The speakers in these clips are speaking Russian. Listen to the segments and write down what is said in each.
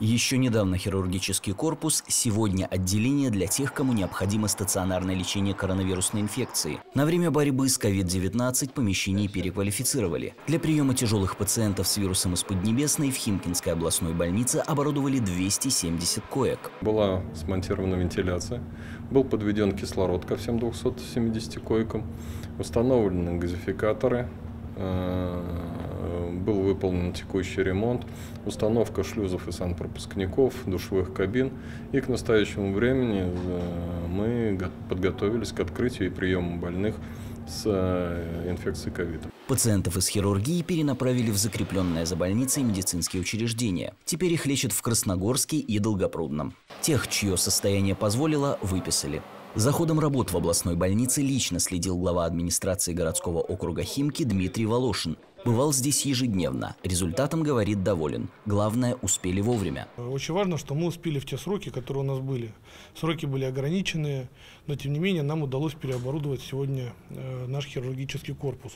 Еще недавно хирургический корпус, сегодня отделение для тех, кому необходимо стационарное лечение коронавирусной инфекции. На время борьбы с COVID-19 помещение переквалифицировали. Для приема тяжелых пациентов с вирусом из Поднебесной в Химкинской областной больнице оборудовали 270 коек. Была смонтирована вентиляция, был подведен кислород ко всем 270 койкам, установлены газификаторы, э, был выполнен текущий ремонт, установка шлюзов и санпропускников, душевых кабин. И к настоящему времени э, мы подготовились к открытию и приему больных с э, инфекцией ковида. Пациентов из хирургии перенаправили в закрепленное за больницей медицинские учреждения. Теперь их лечат в Красногорске и Долгопрудном. Тех, чье состояние позволило, выписали. За ходом работ в областной больнице лично следил глава администрации городского округа Химки Дмитрий Волошин. Бывал здесь ежедневно. Результатом, говорит, доволен. Главное, успели вовремя. Очень важно, что мы успели в те сроки, которые у нас были. Сроки были ограниченные, но тем не менее нам удалось переоборудовать сегодня э, наш хирургический корпус.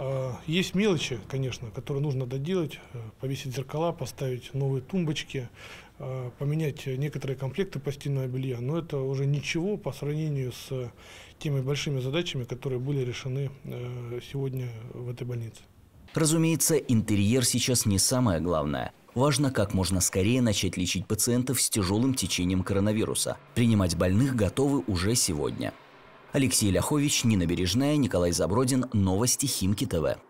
Э, есть мелочи, конечно, которые нужно доделать, э, повесить зеркала, поставить новые тумбочки, э, поменять некоторые комплекты постельного белья, но это уже ничего по сравнению с теми большими задачами, которые были решены сегодня в этой больнице. Разумеется, интерьер сейчас не самое главное. Важно как можно скорее начать лечить пациентов с тяжелым течением коронавируса. Принимать больных готовы уже сегодня. Алексей Ляхович, Нина Бережная, Николай Забродин. Новости Химки ТВ.